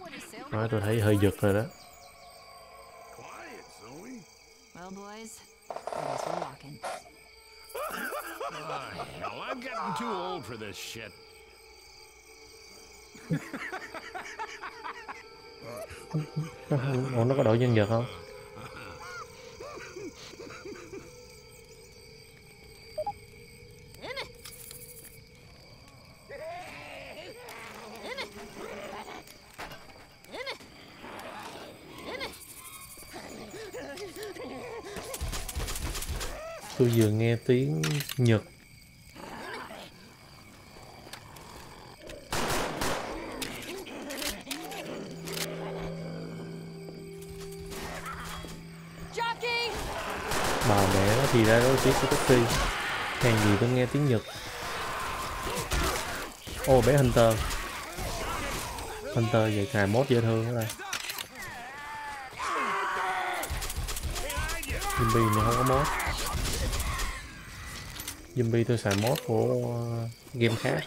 what a sailboat Nói tôi thấy hơi giật rồi đó. Quiet, Zoe. Well, boys, I guess we're walking. Oh, hell, I'm getting too old for this shit. Ủa nó có đổi nhân vật không? Tôi vừa nghe tiếng Nhật. Bà mẹ nó thì ra đó tiếng của taxi hàng gì tôi nghe tiếng Nhật. Ô, bé Hunter. Hunter vậy cài mốt dễ thương đó đây. Zombie này không có mốt Zombie tôi xài mốt của uh, game khác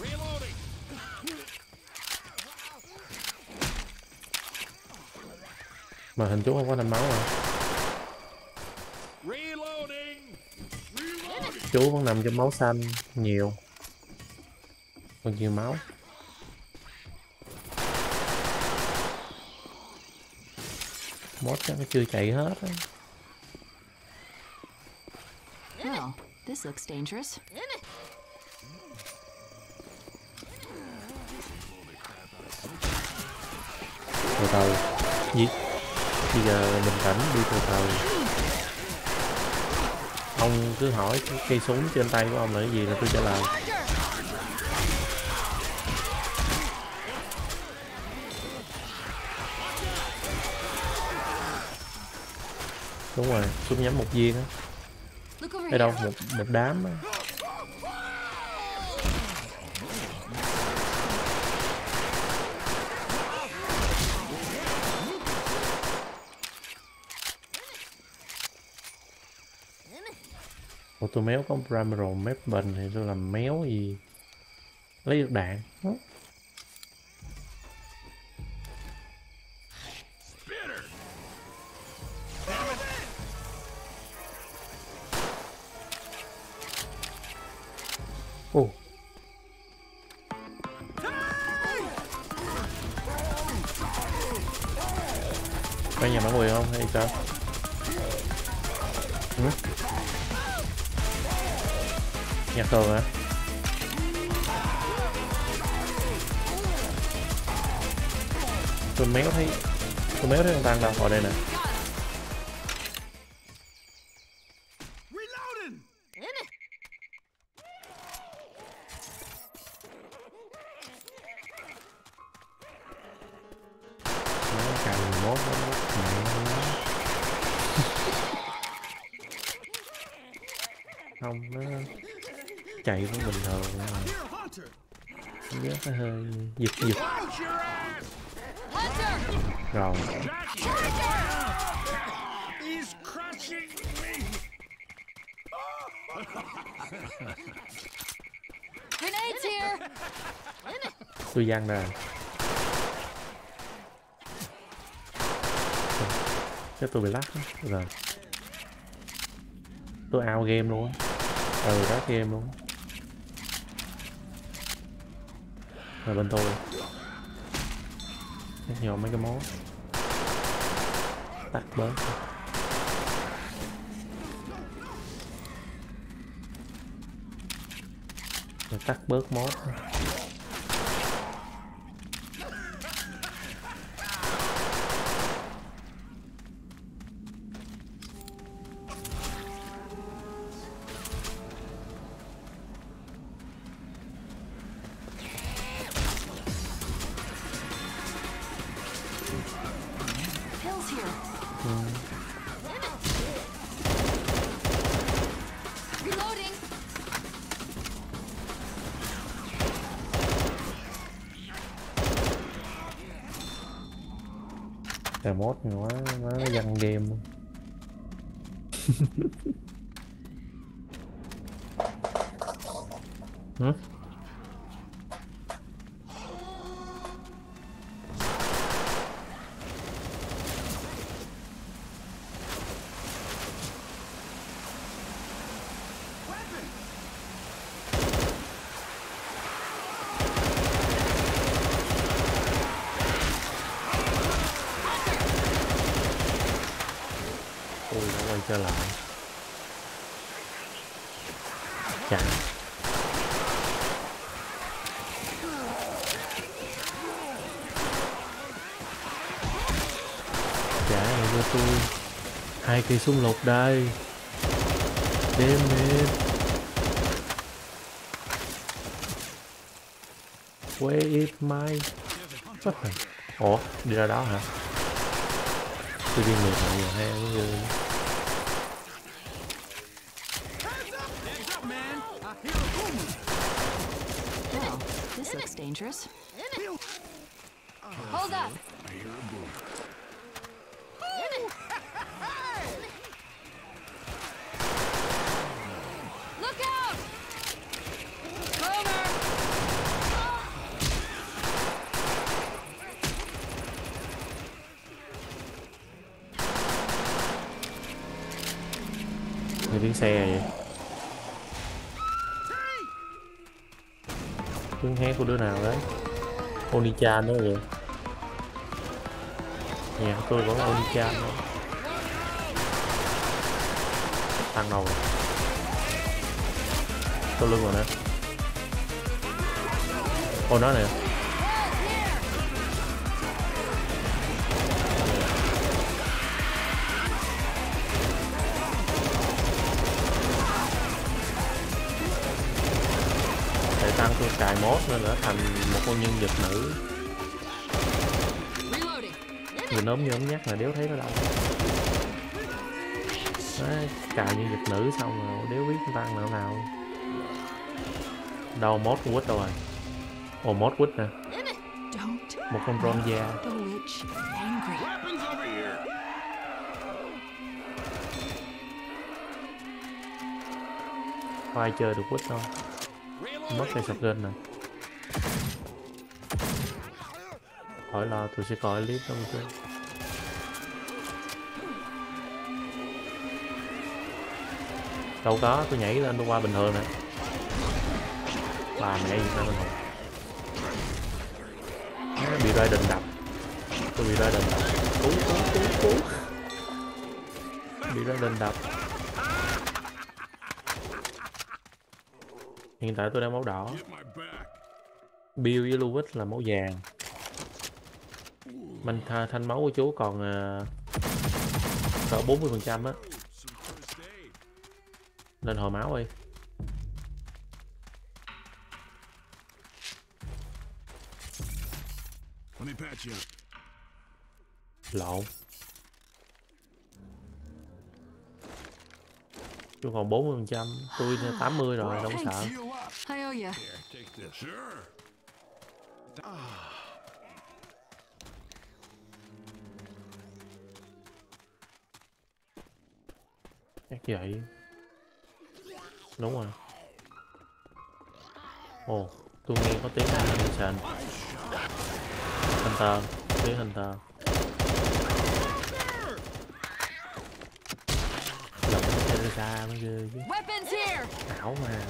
Reloading. Mà hình chú không có năm máu à. Chú vẫn nằm trong máu xanh nhiều Còn nhiều máu Mốt chắc nó chưa chạy hết á. Well, this looks dangerous. từ từ gì bây giờ bình tĩnh đi từ từ ông cứ hỏi cây súng trên tay của ông là cái gì là tôi trả lời đúng rồi súng nhắm một viên á. Ở đâu một một đám á. Ủa tôi méo có Primal Weapon thì tôi làm méo gì? Lấy được đạn? Bản quyền không hay sao ừ? Nhặt tường hả Tôi méo thấy Tôi méo thấy con tăng đâu Ở đây nè Reloading. Gian văng ra tôi bị lắc á. Rồi. Tôi out game luôn á. Ừ, rác game luôn. Rồi bên tôi. Nhắc mấy cái món. Tắt bớt. Rồi tắt bớt mốt. Hai cây súng lục đây. Đêm đêm Where is my... Ủa, đi ra đó hả? Tôi đi ngược lại rồi hay cái người... Heads up, man. I hear a boom. Well, this looks dangerous. Hold up. Look out! Over! Người tiếng xe vậy Tiếng hét của đứa nào đấy cha nữa kìa, Nhà tôi vẫn ôm cha nữa. Tăng đầu rồi Tôi lưng rồi nè Ô nó nè để tăng tôi cài mốt nên đã thành một con nhân vật nữ người nốm như ống nhắc là đéo thấy nó đâu Đấy, cài nhân vật nữ xong rồi đéo biết tăng nào nào. Đâu mốt của quýt đâu rồi? Ồ mốt quýt nè. Một con ron da. The ai chơi được quýt không, mất cây sập nè. Khỏi lo tôi sẽ coi clip đâu một đâu có tôi nhảy lên tôi qua bình thường nè. Bà mẹ gì ra bình thường? Nó bị Raiden đập. Tôi bị rơi đình đập. Cú cú cú cú, bị rơi đình đập. Hiện tại tôi đang máu đỏ. Bill với Louis là máu vàng. Mình tha, thanh máu của chú còn à, cỡ 40 phần trăm á lên hồi máu đi. Lộn. Chú còn 40 phần trăm tôi 80 rồi đâu có sợ. Heal up. Đúng rồi. Ồ tôi nghe có tiếng animation Hunter tiếng Hunter xa mới ghê chứ. Ảo mà.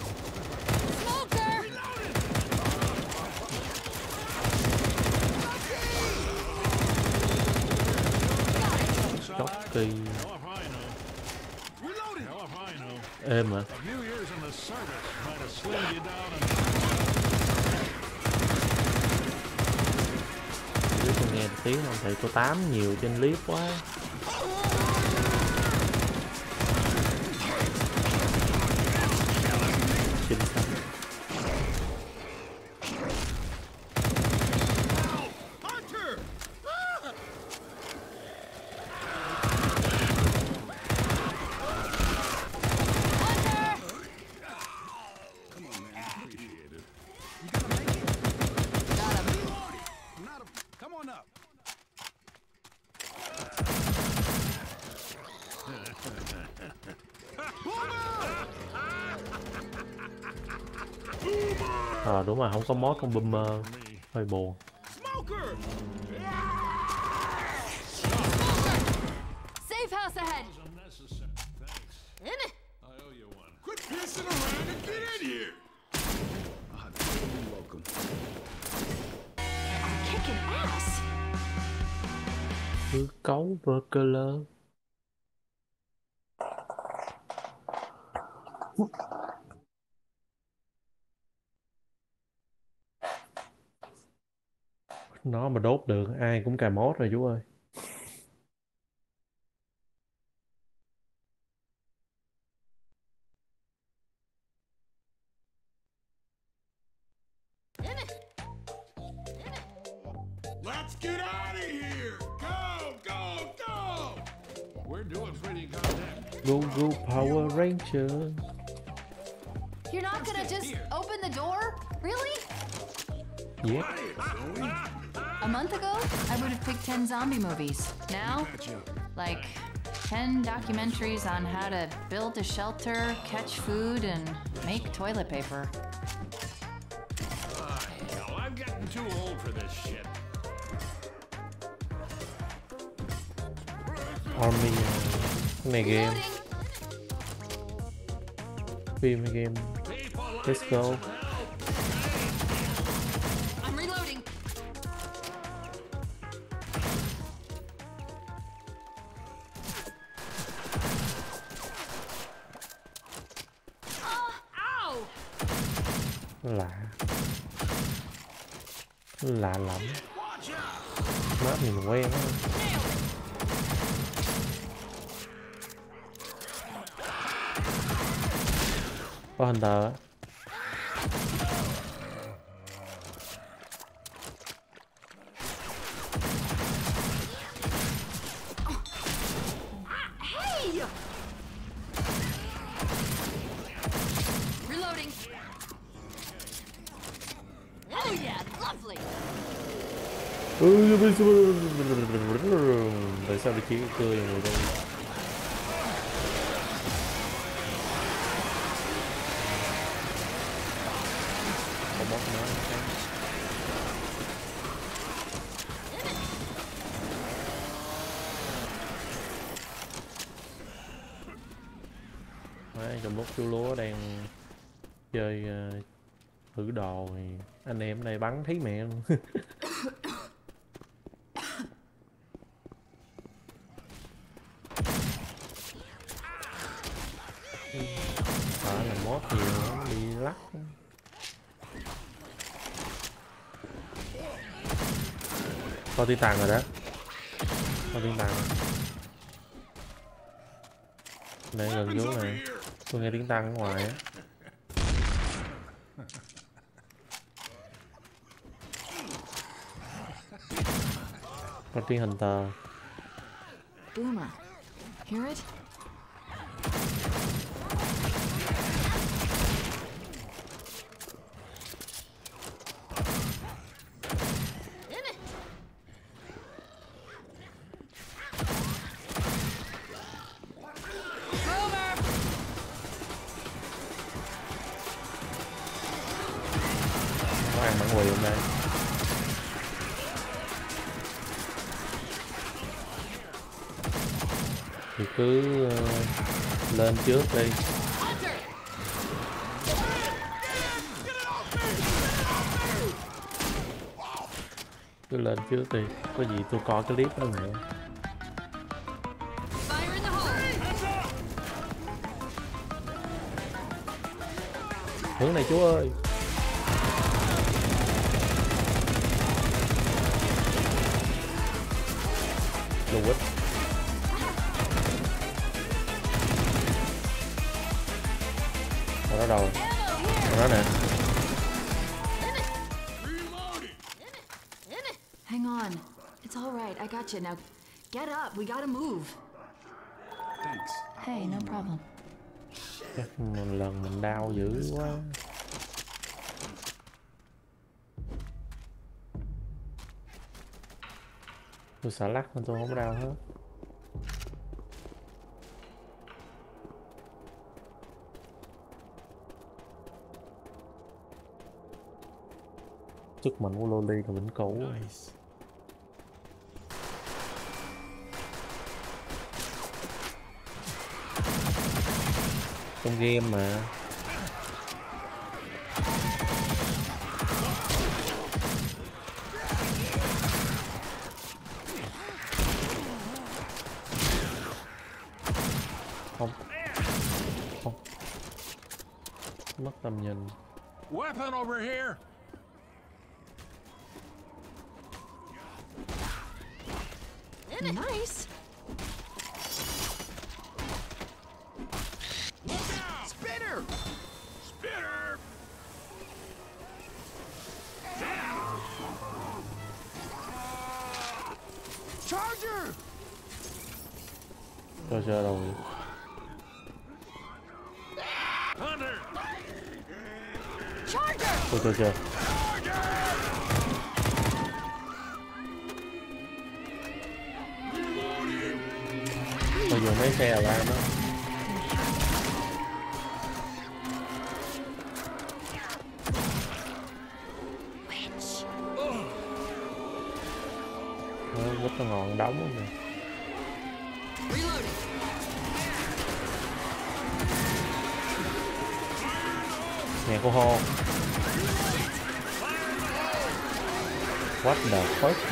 Chóc kỳ Hell if I know. Reloading. Hell if I know. êm à A few years in the service might have slimmed you nếu tôi nghe tiếng ông thầy cô tám nhiều trên clip quá chính xác Hunter! Got him. Not a, come on up. ờ đúng rồi không có mod con boomer hơi buồn. Smoker! Safe house ahead! Unnecessary. Thanks. In it! I owe you one. Quit pissing around and get in here. welcome. Kicking ass! hư cấu vơ cơ lơ nó mà đốt được ai cũng cài mod rồi chú ơi. 10 zombie movies. Now, like 10 documentaries on how to build a shelter, catch food, and make toilet paper. Hell, I'm getting too old for this shit. Army uh, này game Reloading! phim hay game Let's go lạ lắm. Map nhìn quen á có hunter á Hey! Reloading. Oh yeah, lovely. Ừ, tại sao bị chỉ cười vào người đâu có bot mới Đấy, trong lúc chú lúa đang chơi uh, thử đồ thì anh em ở đây bắn thấy mẹ luôn Phải là mod nhiều lắm, đi lắc có tiếng tàn rồi đó Có tiếng tàn Đây gần over này. Tôi nghe tiếng tăng ở ngoài á Có tiếng hunter Boomer. Hear it? Trước đi cứ lên trước đi. Có gì tôi coi cái clip đó nữa hướng này chú ơi. Lùi Ở đó đâu Ở đó nè. Hang on. It's all right. I got you. Now, get up. We gotta move. Thanks. Hey, no problem. Chắc một lần mình đau dữ quá Tôi xả lắc nên tôi không đau hết Sức mạnh của Loli là vĩnh cửu. Nice. Trong game mà. Không. Không. Mất tầm nhìn. Weapon over here. Nice. Spitter. Spitter. Charger. Cho chơi rồi Hunter. Charger!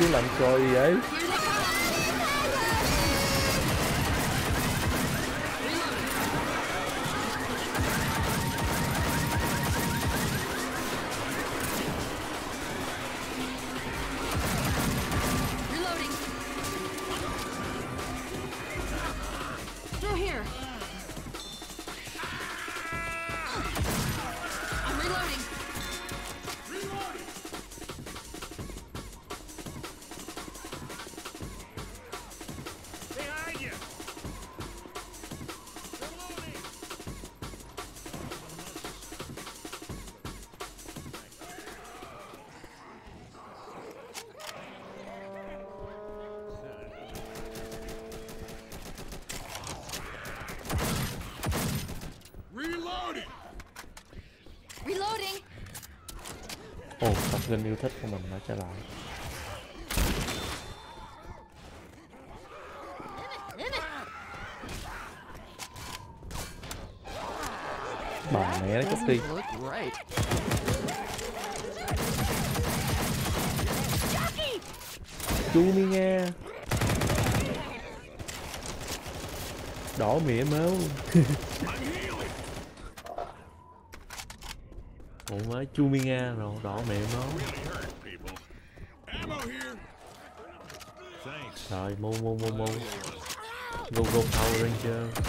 the fuck chú làm Game yêu thích của mình đã trở lại. Bà mẹ nó chút đi. Chú đi nha Đỏ mỉa máu Ủa má chu mi nga rồi đỏ mẹ. Thanks. Rồi mu mu mu mu. Go go Power Ranger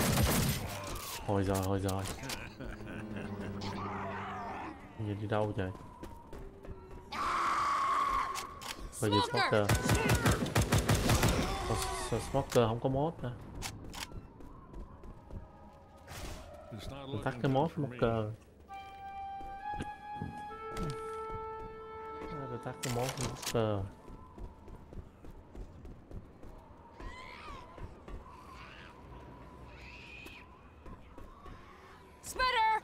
Hồi rồi hồi rồi Giờ đi đâu trời Bây giờ Smoker. Sao Smoker không có mod Mình tắt cái mod. Smoker Rồi tắt cái mod Smoker Spitter!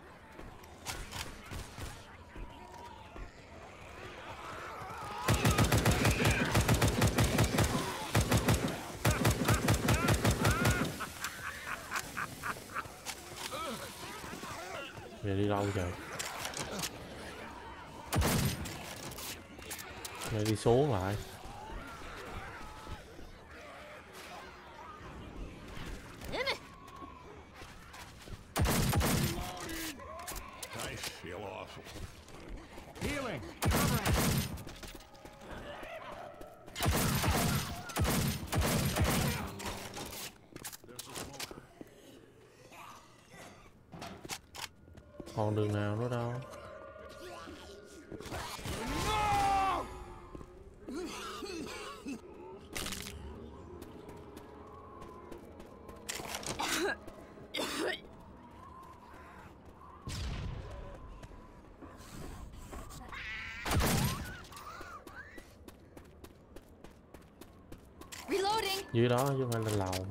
Giờ đi đâu trời Giờ đi xuống lại I feel awful. Healing. Còn đường nào nữa đâu Reloading. Dưới đó chứ không phải lên lầu.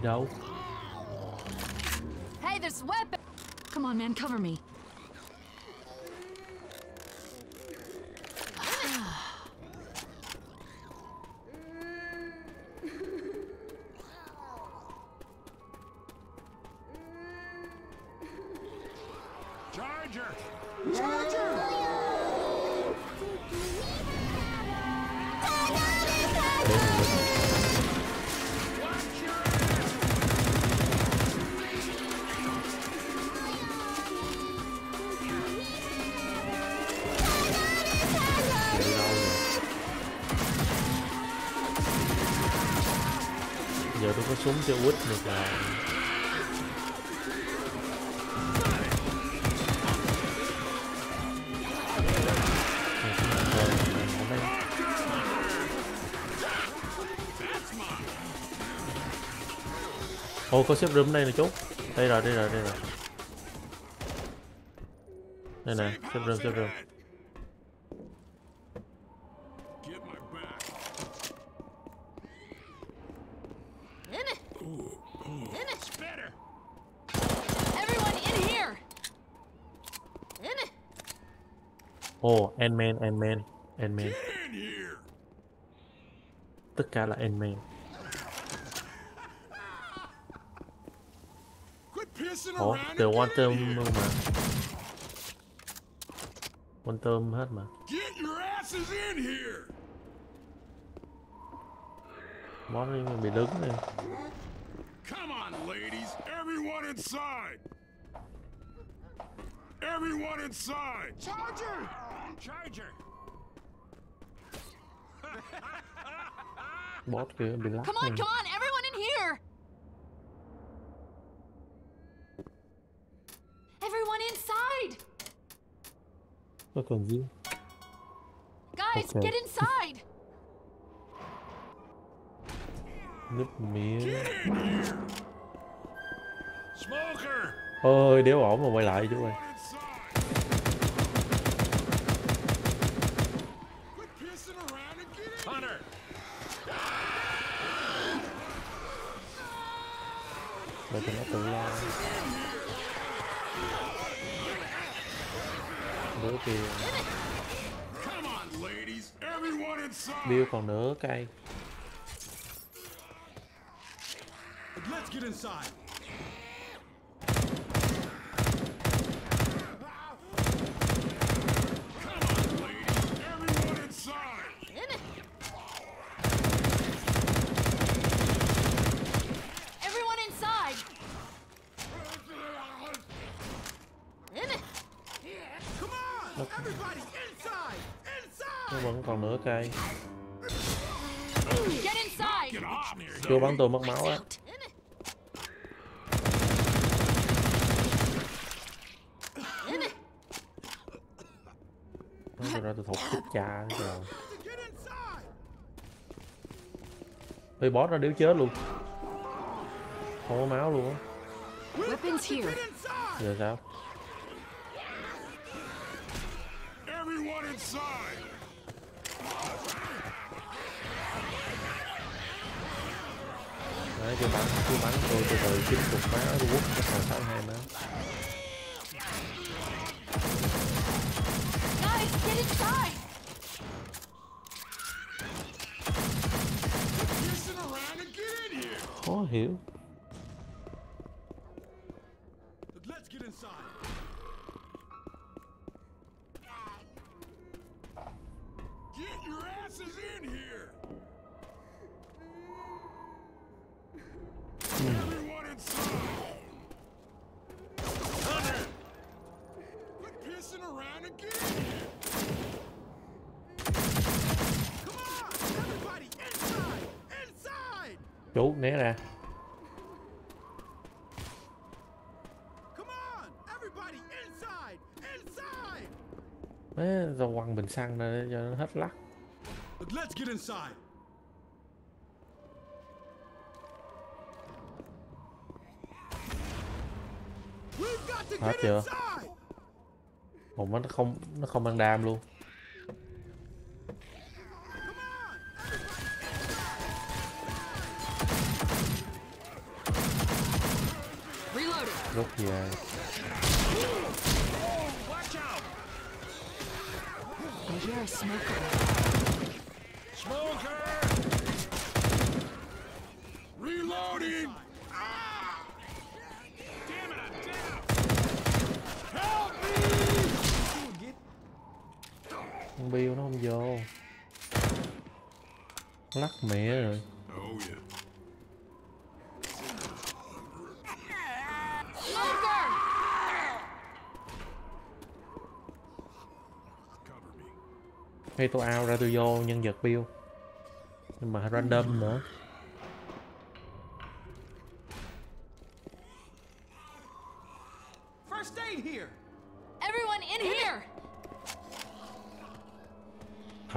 Đâu Hey, there's weapon. Come on, man, cover me. Giờ út có súng cho quýt Ồ, có xếp room đây nè chú. Đây rồi đây rồi đây rồi. Đây nè xếp room xếp room Get my back. It's better. Everyone in here. Ồ Ant-Man Ant-Man Ant-Man In here. Tất cả là Ant-Man Quit pissing Ủa around từ and One get Term in luôn here. mà One Term hết mà Get your asses in here. Món đi bị đứng này Come on, ladies. Everyone inside. Everyone inside. Charger! Charger! Boss kia bị lắc Come on, come on, everyone in here. Everyone inside. Nó còn gì Guys, Okay. get inside. Núp miếng Smoker! Ôi đéo ổn mà quay lại chú ơi Để cho nó tự lo. Đối kia Bill còn nửa cây. Let's get inside. ok. Chưa bắn tôi mất máu á. Tôi ra tôi thục chết cha rồi Ê bót ra điếu chết luôn. Không có máu luôn á. Giờ sao? Everyone inside! Đấy tôi bắn tôi bắn tôi từ từ 90 máu tôi quất nó còn 62 máu Guys, get inside! Pissing around and get in here! Khó hiểu Let's get inside! Get your asses in here! Everyone inside! Hunter! Quit pissing around and get in here! Come on! Everybody inside! Inside! Chú né ra Má ra quăng bình xăng ra để cho nó hết lắc Let's get inside! Hết chưa? Một nó không nó không ăn đam luôn rút về Watch out! I hear a smoker. Smoker! Reloading! Ah! Damn it, I'm down! Help me! Con bill nó không vô. Lắc mẹ rồi. Oh hay tôi ao ra tôi vô nhân vật bill. Nhưng mà random nữa.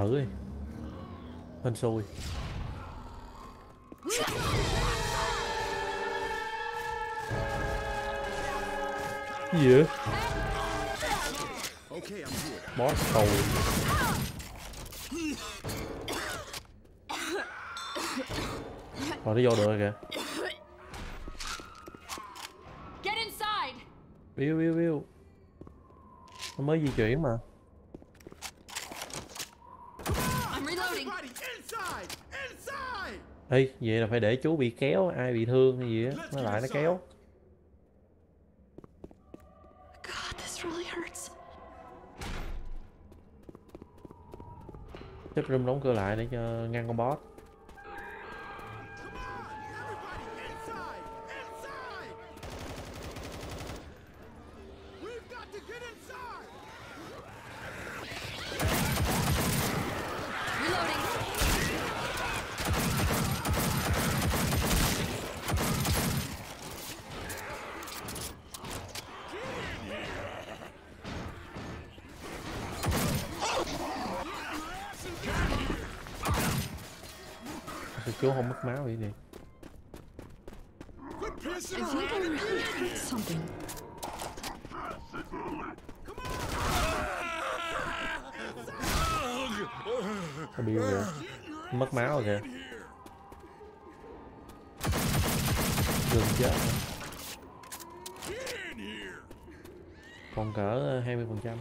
Thử đi. Hên xui. Gì vậy? Boss cầu. Rồi nó vô được rồi kìa. Bill bill bill nó mới di chuyển mà I'm reloading. Everybody inside! Inside! Ê, vậy là phải để chú bị kéo, ai bị thương hay gì á, nó lại nó kéo. God, this really hurts. Xếp room đóng cửa lại để cho ngăn con boss. Chú không mất máu vậy đi. Quit pissing kìa. Mất máu rồi kìa. here! Gần chết. Còn cỡ ờ, 20%.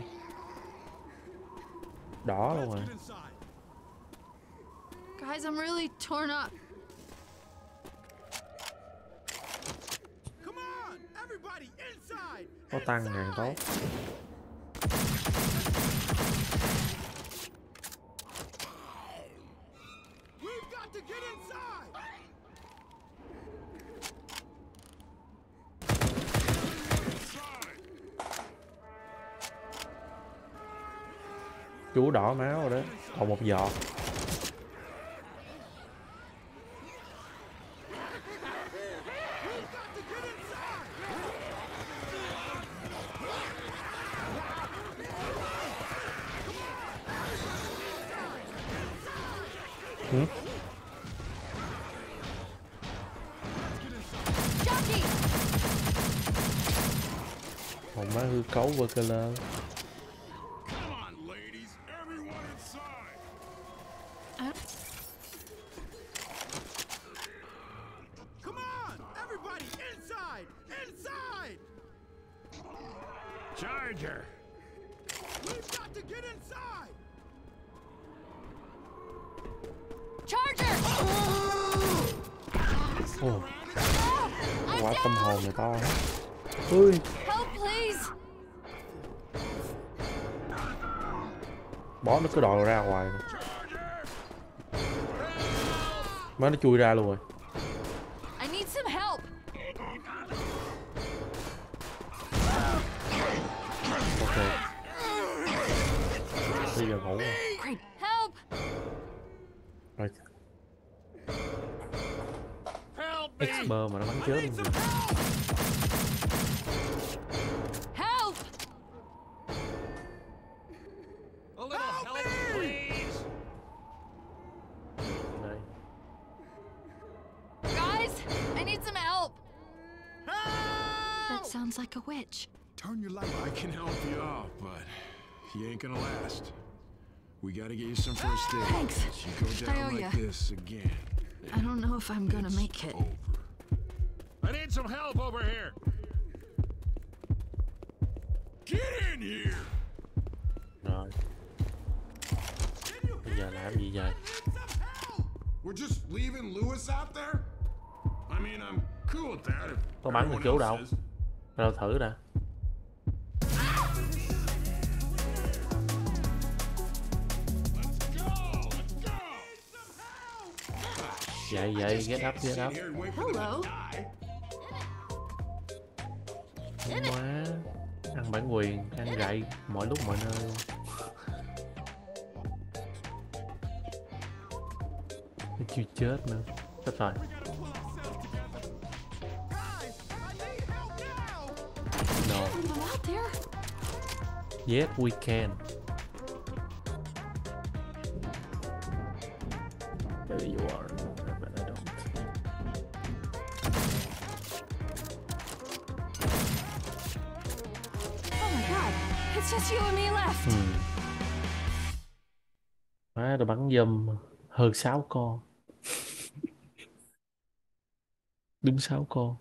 Đỏ luôn rồi. Get inside! Guys, I'm really torn up. Come on! Everybody inside! Có tăng càng tốt. We've got to get inside! Chú đỏ máu rồi đó. Còn một giọt. Ừ? Jockey! Hồng má hư Má nó chui ra luôn rồi I need some help! Ok Bây giờ ngủ rồi Great. Help! Rồi. Expert mà nó bắn chết luôn like a witch. Turn your light I can help you out, but you ain't gonna last. We gotta get you some first aid. Thanks. You go I down owe like ya. this again. I don't know if I'm gonna make it. Over. I need some help over here. Get in here. Rồi Bây giờ làm gì vậy We're just leaving Lewis out there? I mean, I'm cool with that if Có bắn được everyone chú else đâu is. Đâu thử go. Vậy vậy, get up, get up. Hello. Má Ăn bản quyền, ăn gậy Mọi lúc mọi nơi. Chưa chết nữa. Chết rồi Yes we can. There you are. But I don't. Oh my god, it's just you and me left. Ừ. Má tôi bắn dâm hơn 6 con. Đúng 6 con.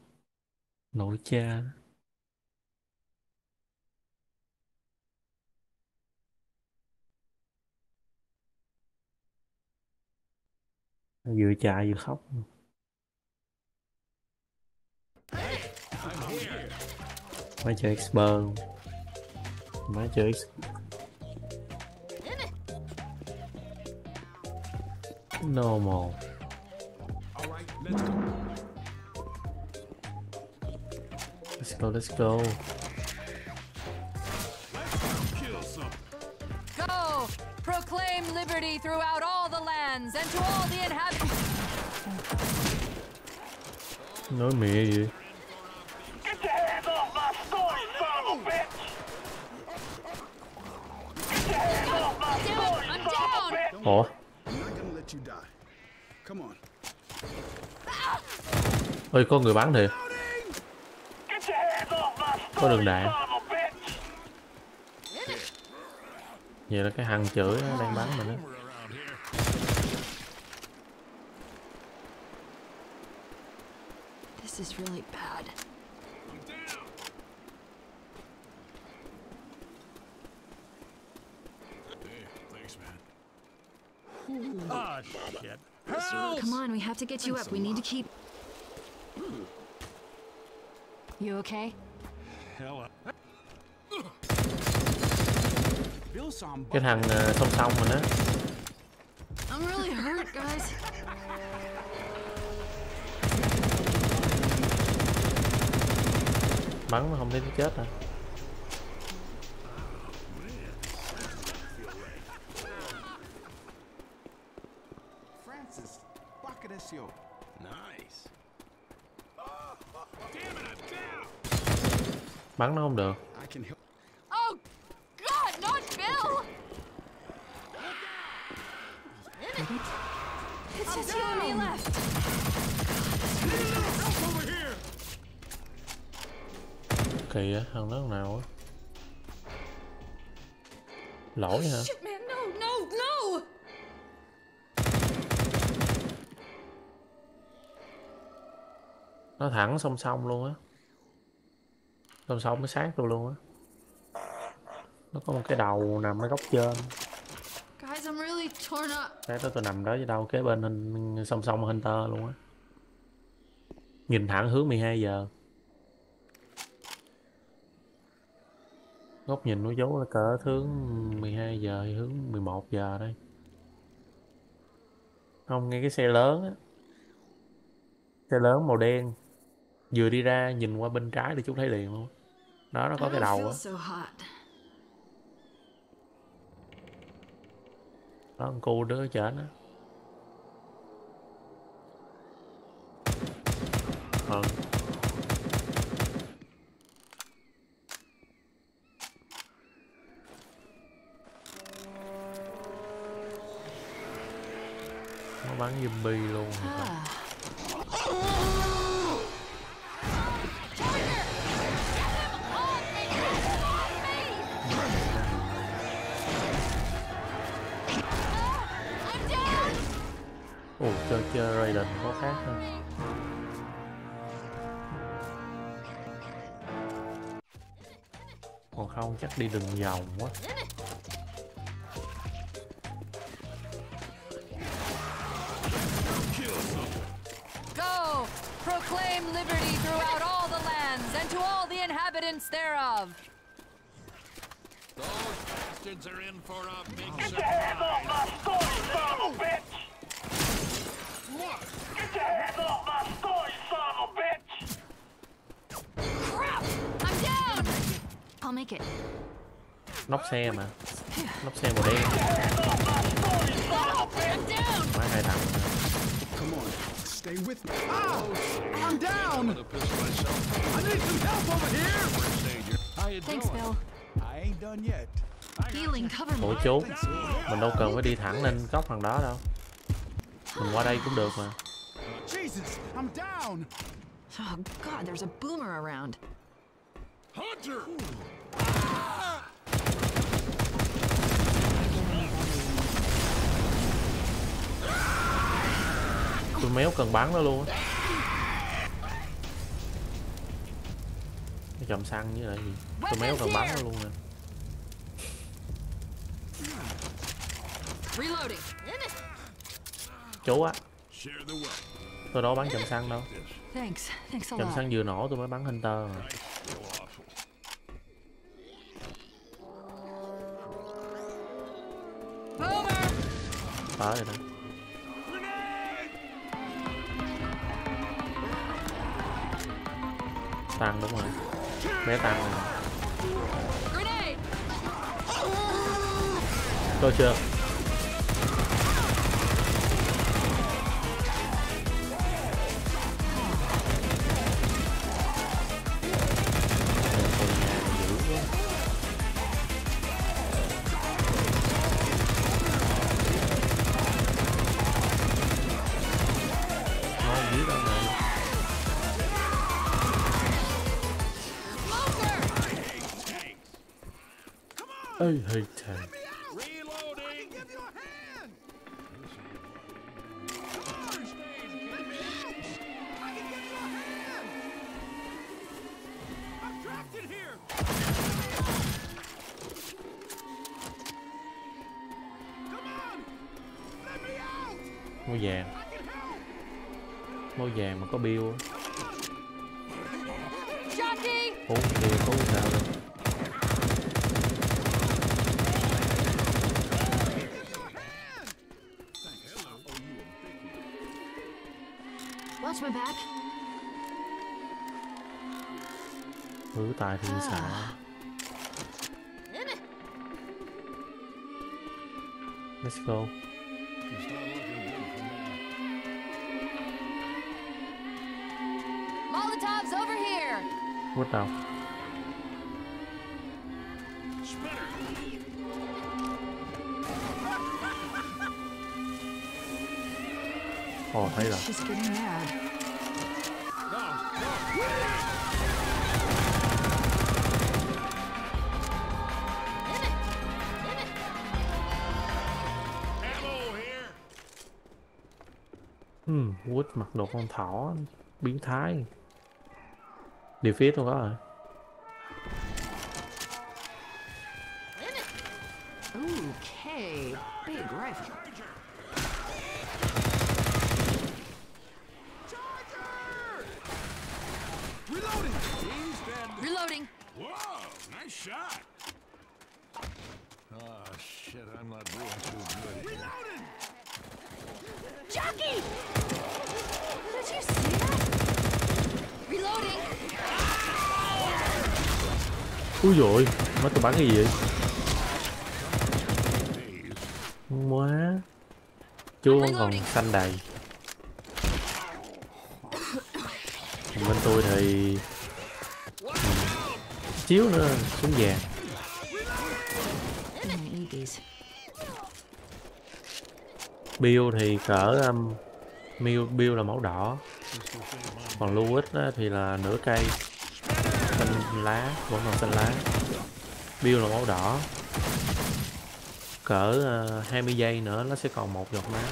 Nội cha Vừa chạy vừa khóc Mấy chơi expert Mấy chơi. Normal. Let's go, let's go Go! Proclaim liberty throughout all the lands and to all the inhabitants. Nói mẹ gì Get your hands off my store, you son of a bitch! Get your hands off my store, you son of a bitch! Ủa let you die. Come on. Ôi có người bắn thiệt Có đường đạn son! Vậy là cái thằng chửi đang bắn mình á This is really bad. Hey, thanks, man. Ah, shit. Come on, we have to get you up. We need to keep. You okay? Hell, him Cái thằng song song mình á I'm really hurt, guys. Bắn mà không thấy nó chết à. Bắn nó không được I can help. Oh, God, not Bill! It's just you and me left. Over here! Kỳ á thằng đó thằng nào á? Lỗi hả? Nó thẳng song song luôn á. Song song mới sát luôn luôn á. Nó có một cái đầu nằm ở góc trên. Cái đó tôi nằm đó với đâu kế bên hình song song hunter luôn á. Nhìn thẳng hướng 12 giờ góc nhìn nó dấu là cỡ hướng 12 giờ hay hướng 11 giờ đây. Không ngay cái xe lớn á. Xe lớn màu đen. Vừa đi ra nhìn qua bên trái thì chúng thấy liền luôn. Đó, nó có cái đầu á. So đó, con cu đứa chở nó ừ bắn zombie luôn. Ồ chơi chơi Raiden có khác hơn. Còn không, chắc đi đường vòng quá. Bastards are in for a big Get your hands off my store, you son of a bitch! What? Get your hands off my store, you son of a bitch! Crap! I'm down! I'll make it. nóc xe mà nóc xe màu đen Hands off my store, you son of a bitch! I'm down! hai thằng Come on, stay with me. Ow! I'm down! to piss myself. I need some help over here! First aid, you're- How you Thanks. Bill. I ain't done yet. Ủa chú mình đâu cần phải đi thẳng lên góc thằng đó đâu mình qua đây cũng được mà! Oh, God, there's a boomer around. Hunter! tôi méo cần bắn nó luôn á cái chòm xăng với lại gì tôi méo cần bắn nó luôn nè chú á. Tôi đâu bắn chòm xăng đâu. Lot. xăng vừa nổ tôi mới bắn hunter. Mà tới rồi đó. Tăng đúng rồi. Bé tăng rồi. Tôi chưa I hate out! Màu vàng Màu vàng mà có bill á. Hứa tài thiên xạ Let's go. Molotovs over here! Quýt đâu ồ thấy rồi She's Wood mặc đồ con thỏ biến thái. Defeat phía tôi có rồi. Cái gì vậy? Quá. Chuông còn xanh đầy. Còn bên tôi thì ừ, chiếu nữa xuống vàng. Bill thì cỡ um, Bill, Bill là màu đỏ. Còn Louis thì là nửa cây. Xanh lá vẫn còn xanh lá Bill là màu đỏ. Cỡ ờ, uh, 20 giây nữa nó sẽ còn một giọt máu.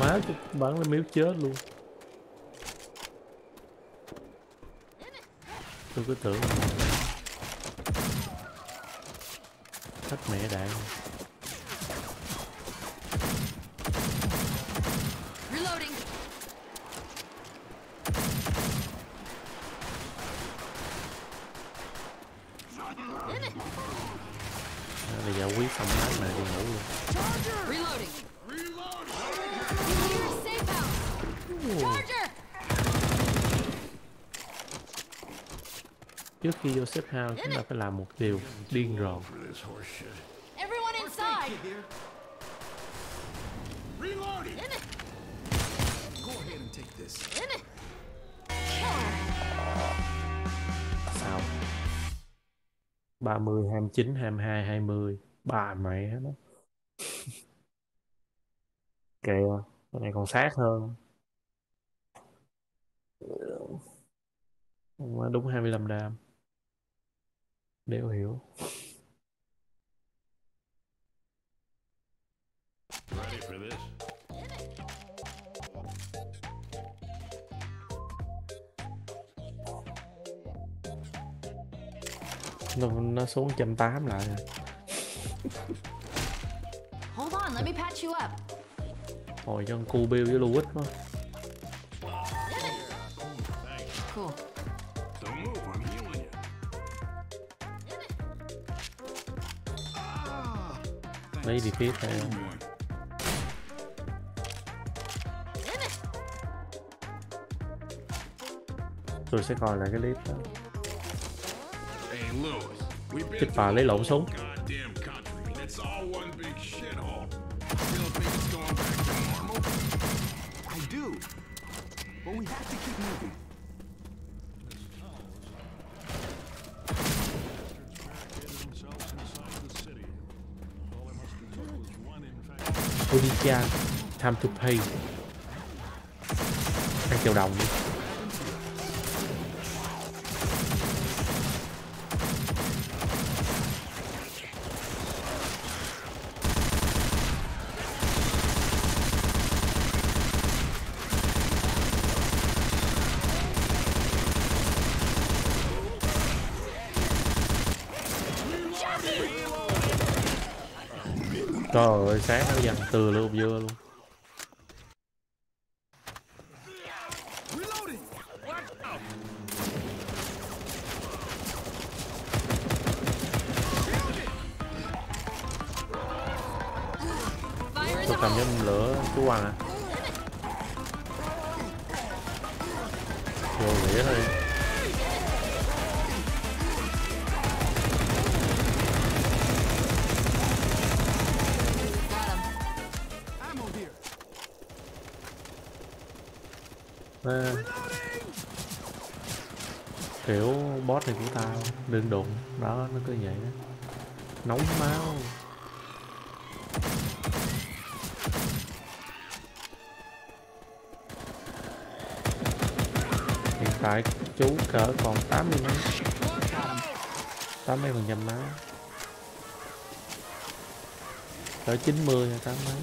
Má bắn lên miếu chết luôn. Tôi cứ tưởng là hết mẹ đại Reloading. À, bây giờ quyết xong hết này đi ngủ luôn Reloading. Near a safe house. Charger! Xếp house chúng ta phải làm một điều điên rồ. Sao? 30, 29, 22, 20 Bà mẹ nó. Kìa Cái này còn sát hơn. Đúng 25 đam Đéo hiểu Ready for this? Nó, nó xuống 180 lại. Hold on, let me patch you up. Hồi con cu Bill với Louis quá Cool. Lấy theo one. Tôi sẽ coi lại cái clip đó Chết bà lấy lộn súng? I do. But we have to keep moving. Barricaded themselves inside the city. All I must do is one infected. Time to pay Ăn triệu đồng đi Trời sáng nó dằn từ luôn dưa luôn. Đừng đụng. Đó, nó cứ vậy đó. Nóng máu. Hiện tại chú cỡ còn 80 mấy. 80 phần trăm máu. Cỡ 90 hay 80 mấy.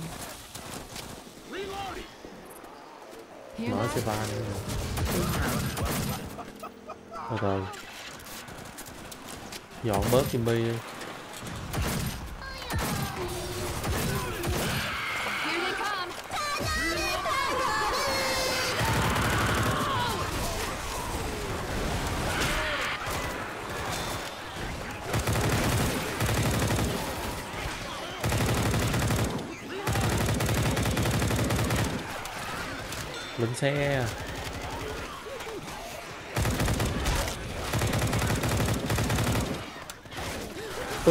Mở xe ba nữa rồi rồi dọn bớt Jimmy đi Here they come. lên xe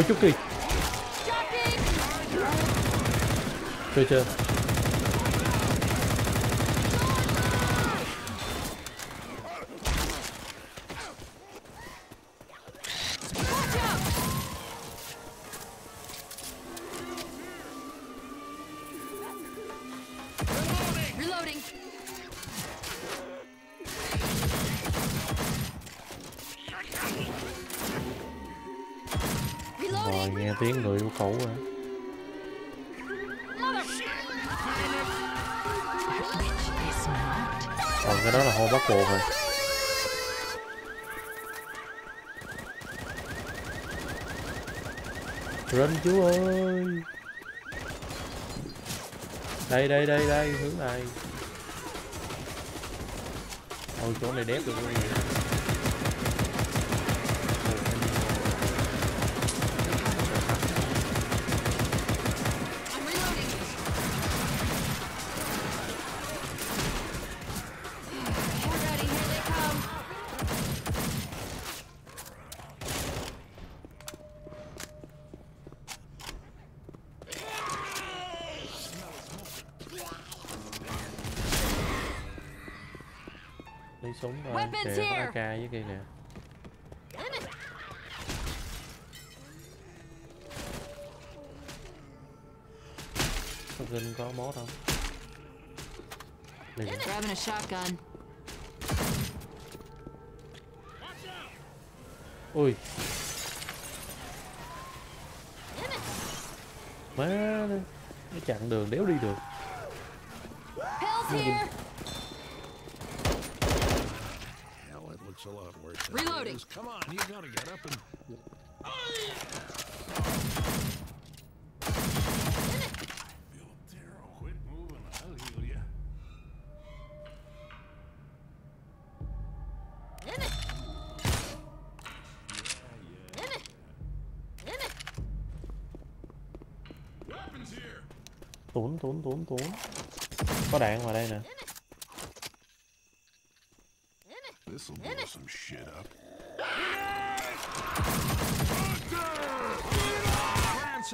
Ôi chút đi. Chơi chưa? Nghe tiếng người yêu cũ rồi. Còn cái đó là hô bắt buộc rồi rên chú ơi. Đây đây đây đây, hướng này. Ôi, chỗ này đét được luôn shotgun. Ui Má nó chặn đường đéo đi được Pills here. Tuấn tuấn tuấn tuấn Có đạn vào đây nè.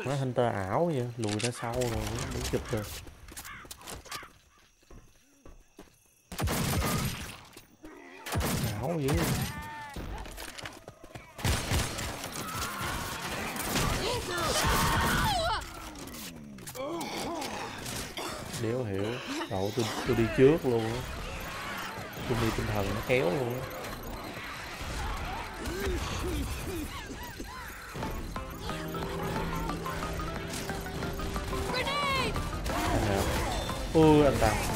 Nó Hunter ảo vậy Lùi ra sau rồi Đúng chụp được trước luôn á. Đi tinh thần nó kéo luôn á. Ui anh ta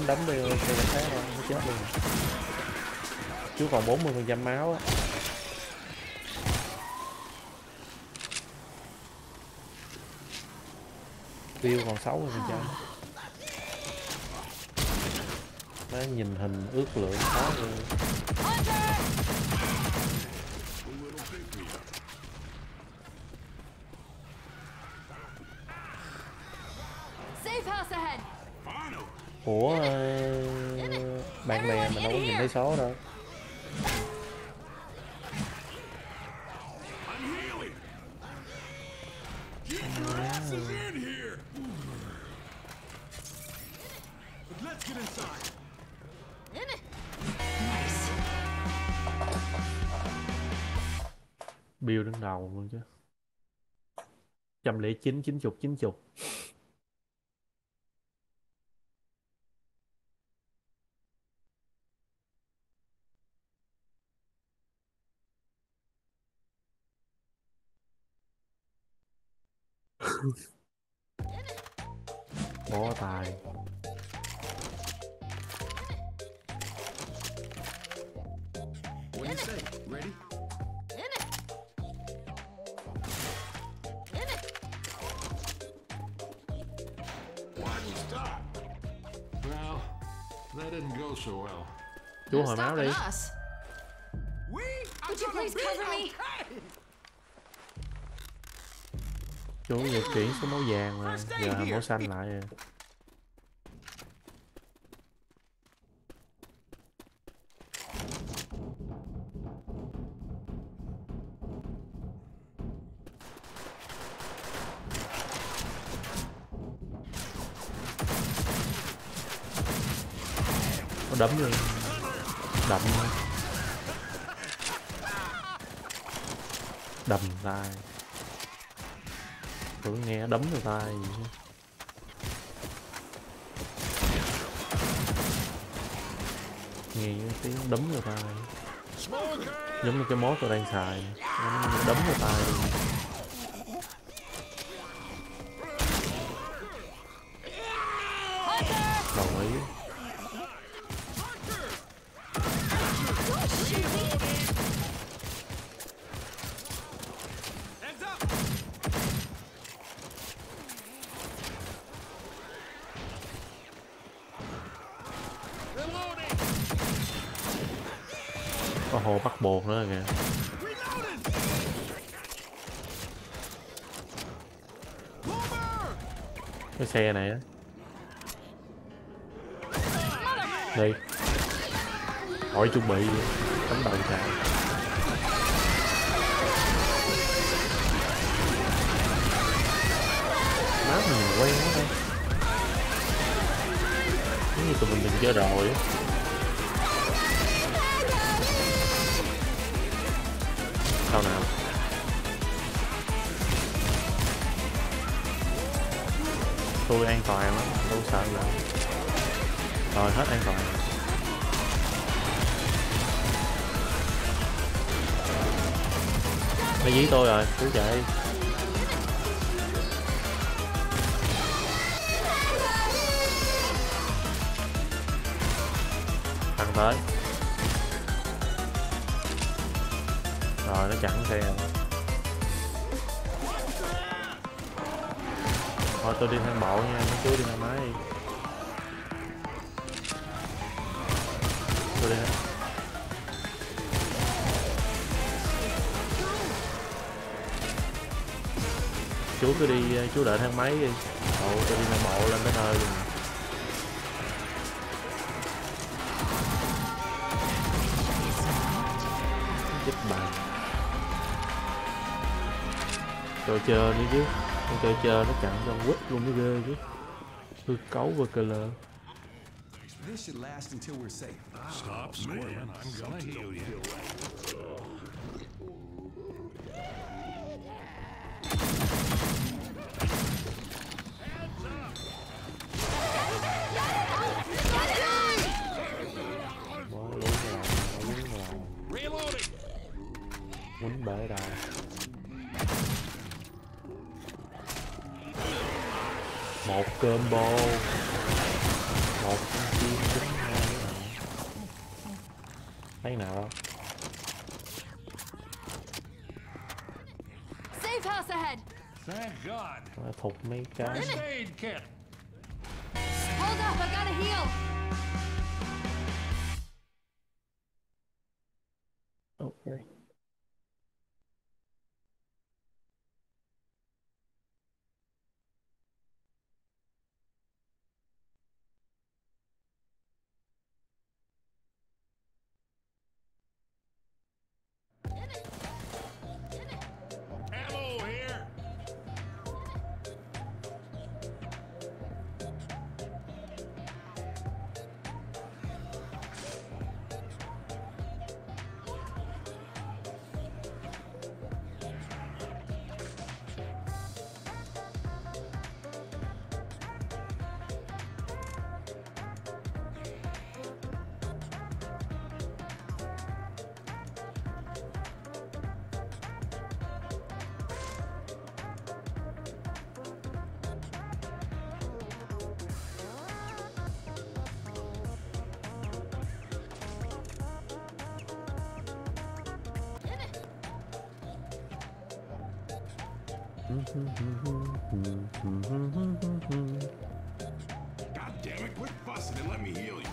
dám đấm đi cho cảnh sát đâu nó chết luôn. Chú còn 40 phần trăm máu á. Tiêu còn 60 phần trăm. Nó nhìn hình ướt lượng khó luôn Safe house ahead. Ủa ờ, bè mình đâu có nhìn thấy số đâu. Bill đứng đầu luôn chứ trăm lẻ chín chín chục chín chục bó tài What do you say? Ready? Why'd you stop? Well, that didn't go so well. chú hồi máu đi Stopping us. We? I'm Would you gonna please be cover me? okay. Chú giờ chuyển xuống máu vàng rồi giờ máu xanh lại rồi. Nó đấm luôn đậm đầm tai tưởng nghe đấm vào ta gì nghe tiếng đấm vào ta giống như cái mốt tôi đang xài. Đấm vào ta cái xe chú cứ đi chú đợi thang máy đi. Ồ, tôi đi thang bộ lên tới nơi. Luôn chết bà trò chơi nữa chứ. Con chơi nó chặn con quýt luôn mới ghê chứ. Hư cấu và cờ lờ. This should last until we're safe. Stop squirming. I'm gonna heal you. Thục mấy cái First aid kit. God damn it, quit fussing and let me heal you.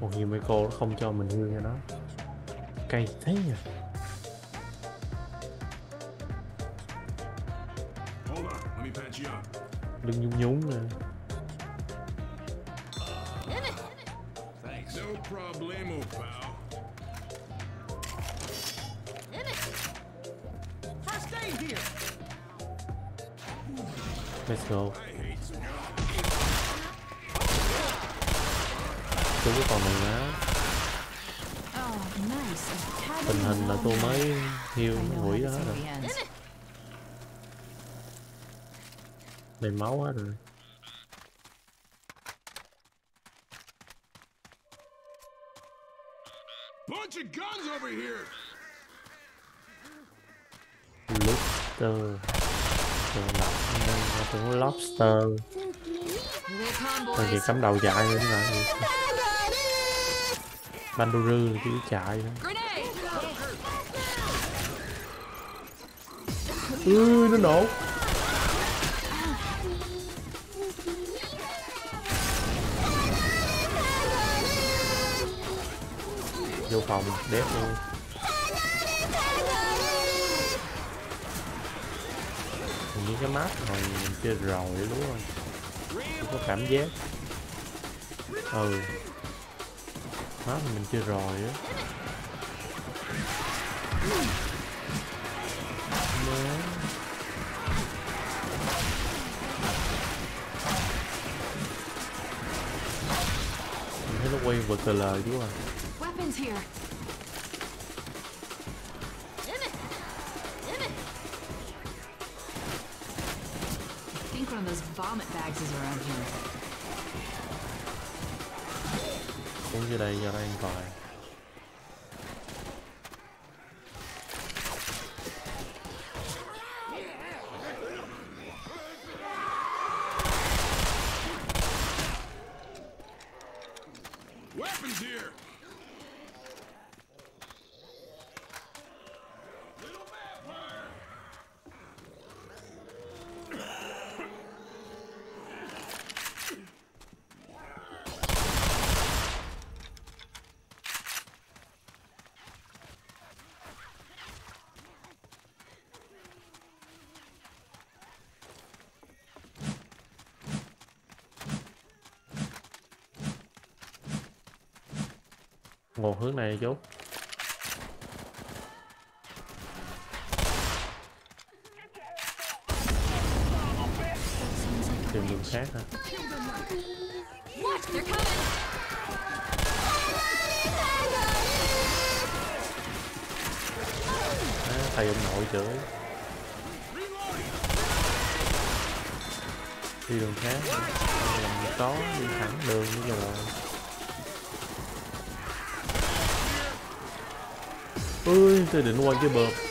một nhiều mấy cô nó không cho mình hương cho nó cay thế nhỉ Hold on, let me patch you up. đừng nhúng nhúng nè Thanks. No problemo, pal. Let's go. I chú còn này á. Tình hình là tôi mới hiêu quỷ đó rồi. Movie đầy máu hết rồi. Lobster Tưởng lọc tưởng lobster rồi boys. cắm đầu chạy nữa gì banduru chứ chạy nữa Grenade. ừ nó nổ vô phòng đét luôn như cái map hồi mình chơi rồi đúng rồi. Tôi có cảm giác. Ừ. Map mình chơi rồi á. Mình thấy nó quay vượt cờ lời, đúng à vomit bags is around here. xuống dưới đây cho nó nguồn hướng này chú. Tìm đường khác hả? À, thầy ông nội chửi. Đi đường khác làm có đi thẳng đường bây giờ ơi tôi định qua cái bợp.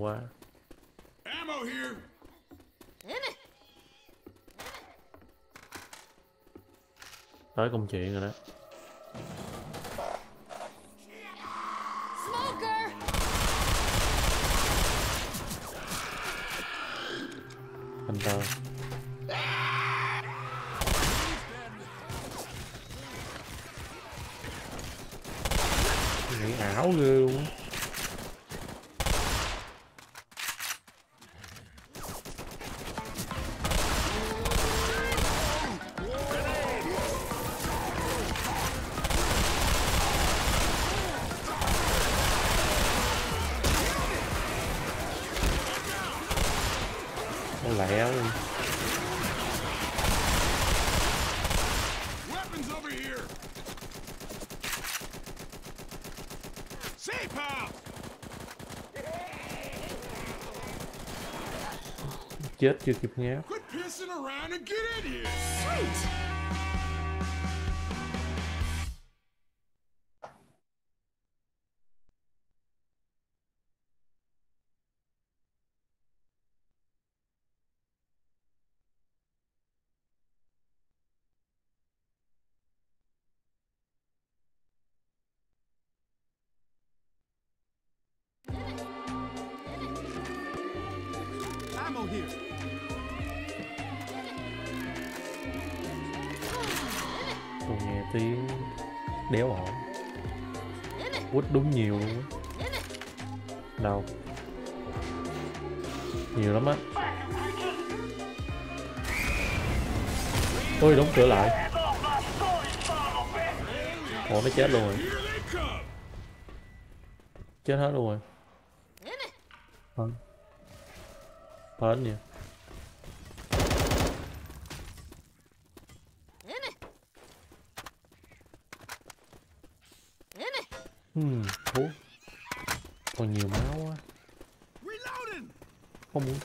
Here. tới công chuyện rồi đó chết chưa kịp ngáp tiếng đéo ổn. Quýt đúng nhiều luôn á. Đâu? Nhiều lắm á. Ôi, đóng cửa lại. Ủa, nó chết luôn rồi. Chết hết luôn rồi. Hết hết nhỉ Hmm, thuốc Còn nhiều máu quá Reloading.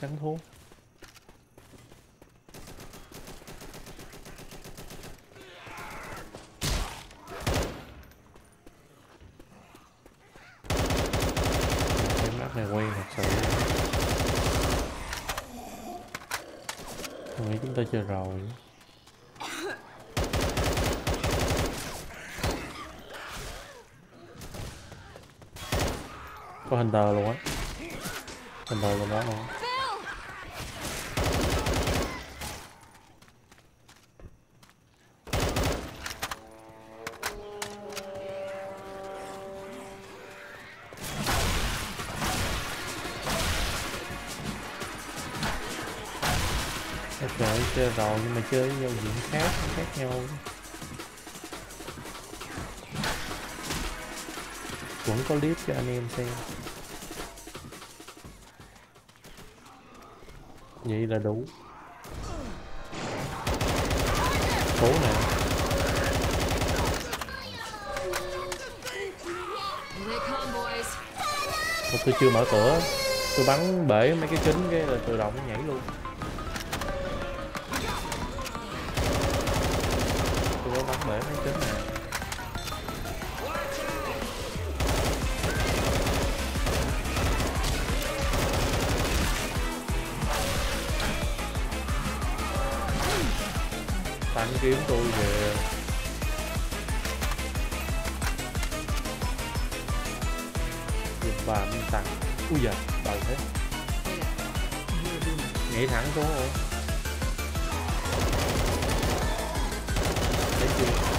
Không thú. Chơi rồi nhưng mà chơi với giao diện khác khác nhau. Vẫn có clip cho anh em xem. Vậy là đủ. Cố. Mà tôi chưa mở cửa. Tôi bắn bể mấy cái kính cái là tự động nhảy luôn và minh tăng ui giời đời thế. Nhảy thẳng xuống rồi thấy chưa?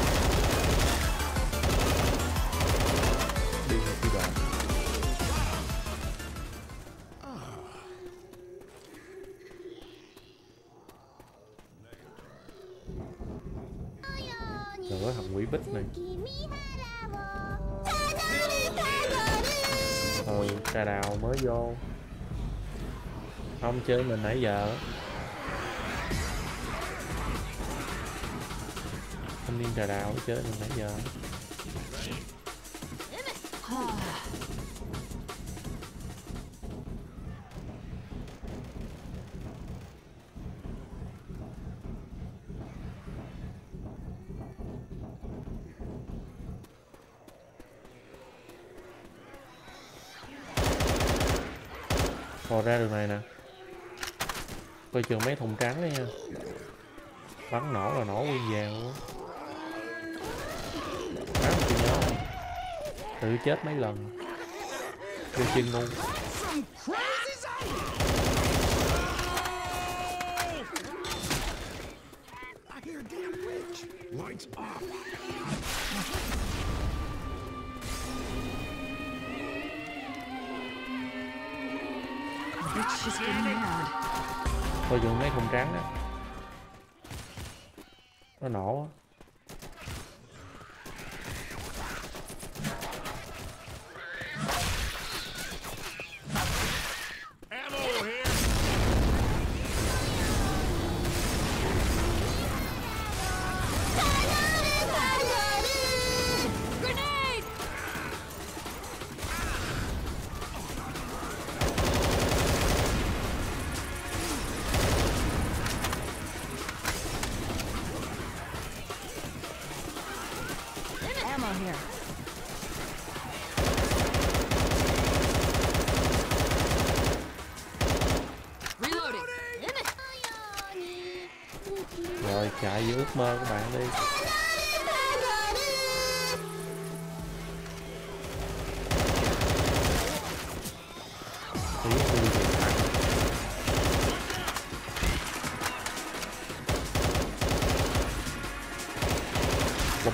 cà đào mới vô. Không chơi mình nãy giờ. Không đi cà đào chơi mình nãy giờ. coi chừng mấy thùng trắng đấy nha. Bắn nổ là nổ nguyên về luôn. Á tự chết mấy lần. Chưa chinh luôn.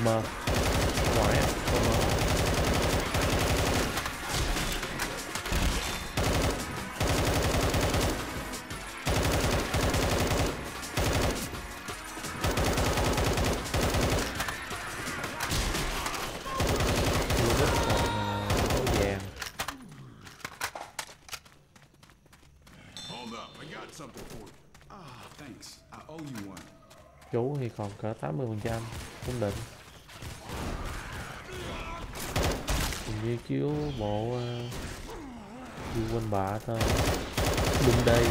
mờ ngoài á mờ chú thì còn cỡ 80% cũng định thì kiểu bộ ờ, uh, đi quên bạ thôi. Doom đây.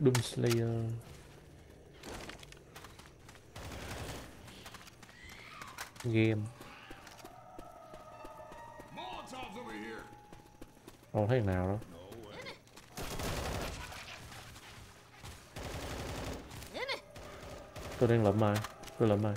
Doom Slayer. Game. Không thấy nào đâu. Tôi đang lụm mà Tôi lụm mà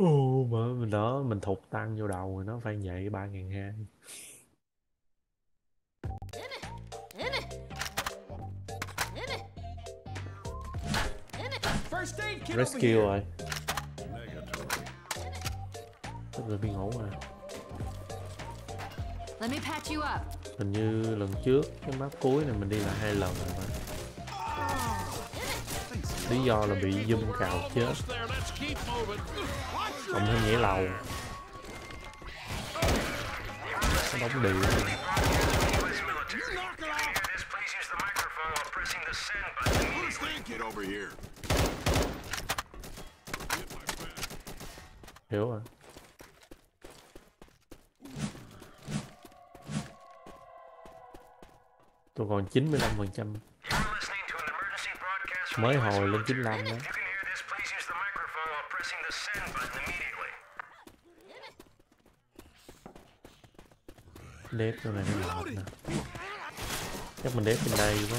Ồ, mà mình đó mình thụt tăng vô đầu rồi nó phải nhảy ba ngàn hai. Rescue rồi. Tức là bị ngủ mà. Let me patch you up. Hình như lần trước cái map cuối này mình đi là hai lần rồi mà. Lý do là bị zoom cào chết không thể cộng thêm nhảy lầu. Nó đóng điện. Hiểu rồi. Tôi còn 95 phần trăm. Mới hồi lên 95 đó If you can hear this, please use the microphone while pressing the send button immediately đép chỗ này nó mệt nè. Chắc mình đép bên đây quá.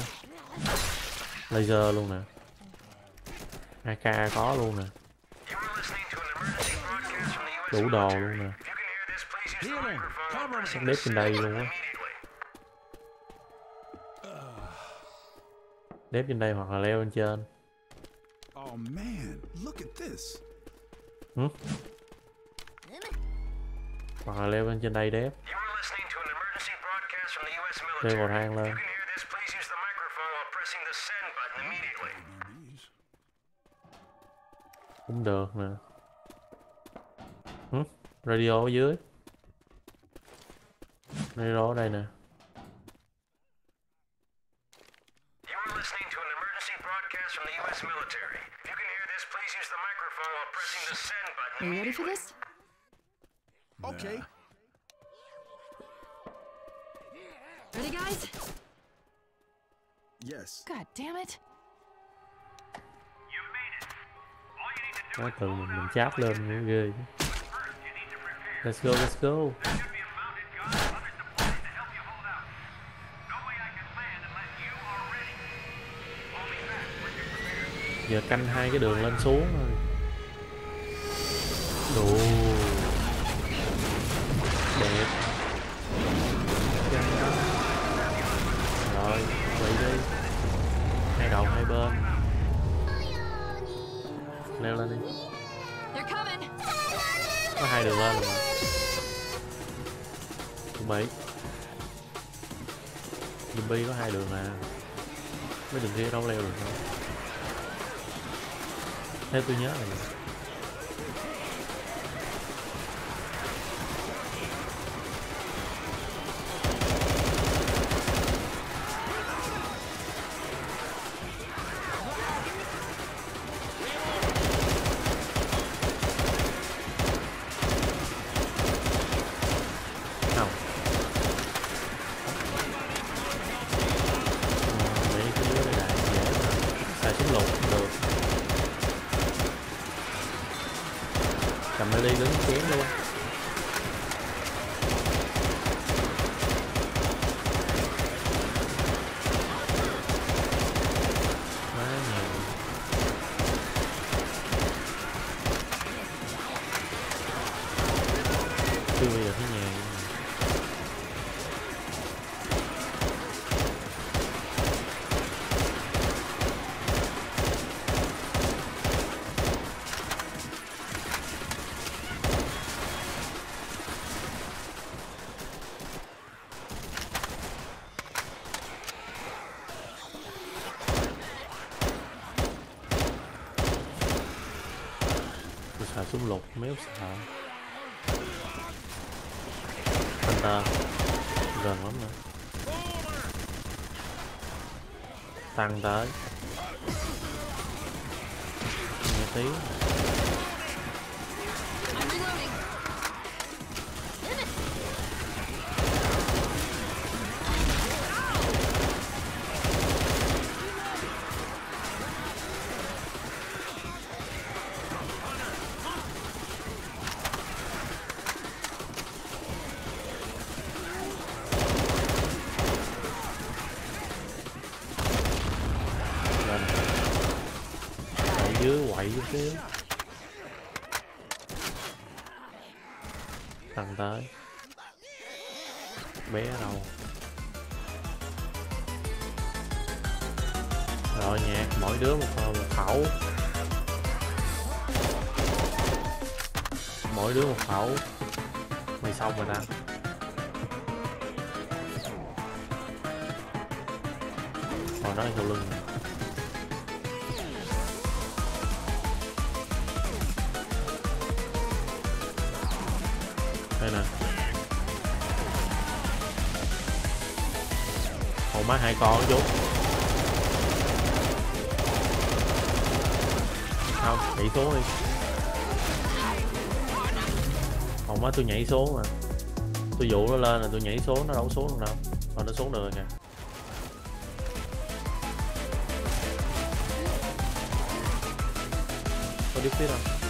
Laser luôn nè. AK có luôn nè. Đủ đồ luôn nè. Đép the bên đây luôn á. Đép trên đây hoặc là leo lên trên. Oh man, look at this. Hoặc là leo lên trên đây đép the US leo military. cầu thang If lên you can hear this, please use the microphone while pressing the send button immediately. cũng được nè Hử? radio ở dưới radio ở đây nè You are listening to an emergency broadcast from the U.S. military. If you can hear this, please use the microphone while pressing the send button. Are you ready for this? Okay. Ready, guys? Yes. God damn it. You made it. All you need to do Nói từ mình mình cháp lên cũng ghê chứ. Let's go, let's go. Giờ canh hai cái đường lên xuống thôi. Đồ. Đẹp. Hai đường lên rồi mà. Chuẩn bị. Zombie có hai đường à. Mấy đường kia đâu leo được đâu. Theo tôi nhớ là Tăng rồi nhạc mỗi đứa một, khẩu. Mỗi đứa một khẩu. Mày xong rồi ta. Còn đó là sau lưng. Đây nè. Hồn má hai con chút nhảy xuống đi. Không á, tôi nhảy xuống mà. Tôi dụ nó lên là tôi nhảy xuống nó đâu xuống được đâu. Còn nó xuống được rồi kìa. Có đi phía đâu?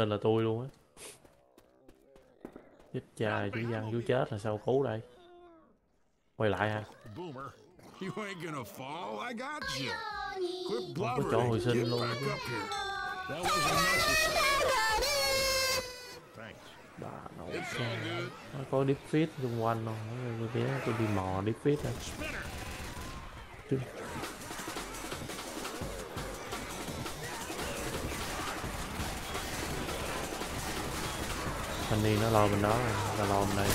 Shotgun là tôi luôn á. Chết cha chú văn chú chết là sao cứu đây? Quay lại ha. Không có chỗ hồi sinh luôn bà all good. nó có deep fit xung quanh không? Tôi biết tôi đi mò deep fit á thanh niên nó lo bên đó ta lo bên đây.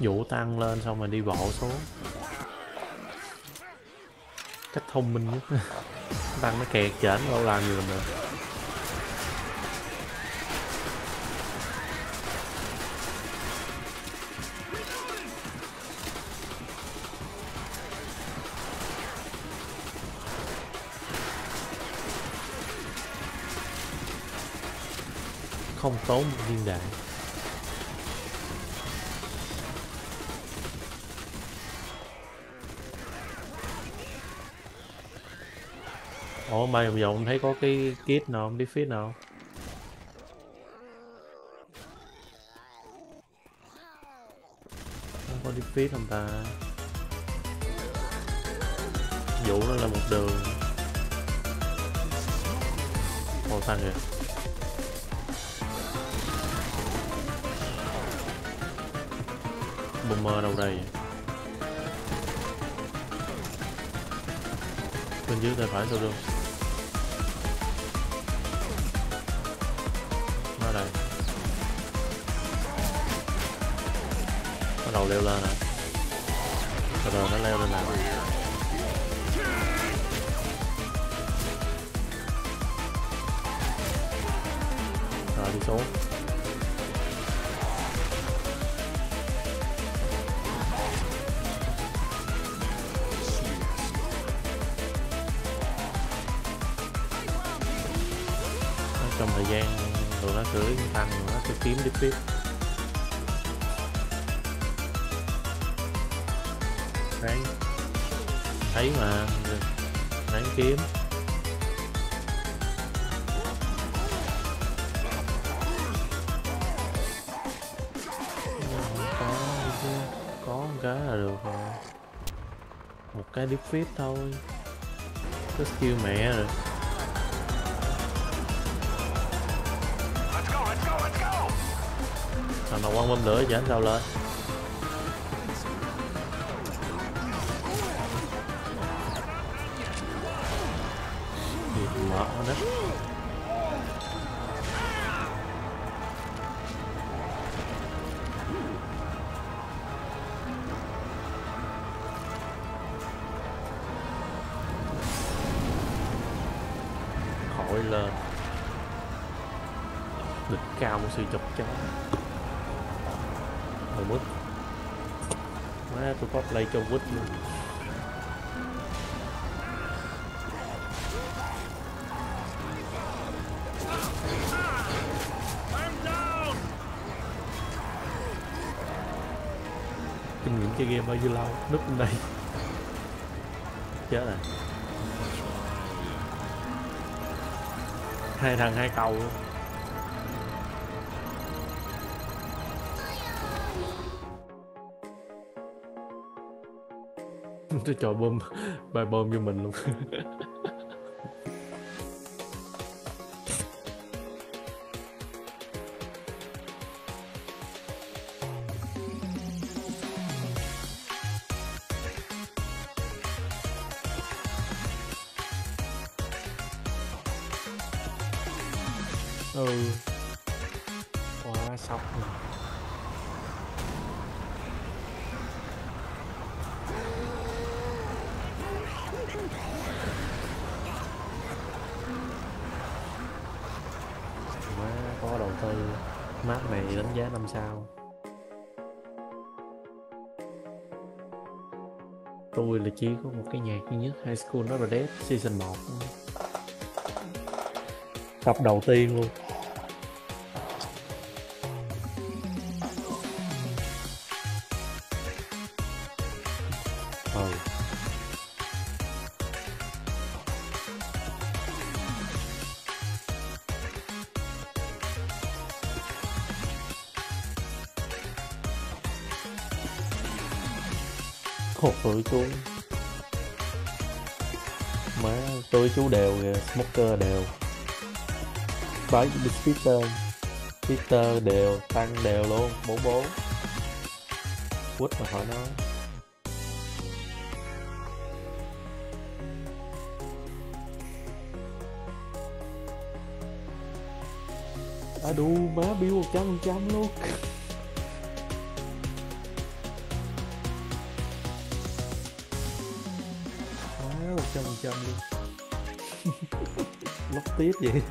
Vũ tăng lên xong rồi đi bộ xuống. Cách thông minh nhất. Tăng nó kẹt chảnh đâu làm gì được. Không tốn một viên đạn. Ủa mày bây giờ không thấy có cái kit nào không, defeat nào? Không? có đi defeat không ta. Vụ nó là một đường. Ồ tăng kìa Boomer đâu đây? Bên dưới tay phải sao luôn đầu leo lên nè từ từ, nó leo lên nào. Rồi, đi xuống. Trong thời gian tụi nó cưới tăng nó cứ kiếm đi tiếp. Thấy mà. Ráng kiếm. Có chứ? Có một cái là được rồi. Một cái defeat thôi. Cái skill mẹ rồi. Thằng nào quăng bom lửa chứ anh sao lên? Đỉnh cao của sự chọc chó rồi mút. Má, tôi có play cho quýt luôn. Kinh nghiệm chơi game bao nhiêu lâu? Núp bên đây. Chết rồi. Hai thằng, hai cầu luôn tôi chọi bom bài bom cho mình luôn. tôi của chỉ có một cái nhạc duy nhất High School Not Dead Season 1 tập đầu tiên luôn. Ừ. Hột tụi tôi chú đều kìa, smoker đều. Bảy Peter. Peter đều, tăng đều luôn 44 quýt mà khỏi nó. À đu má, bill một trăm phần trăm luôn. Má một trăm phần trăm luôn tiếp vậy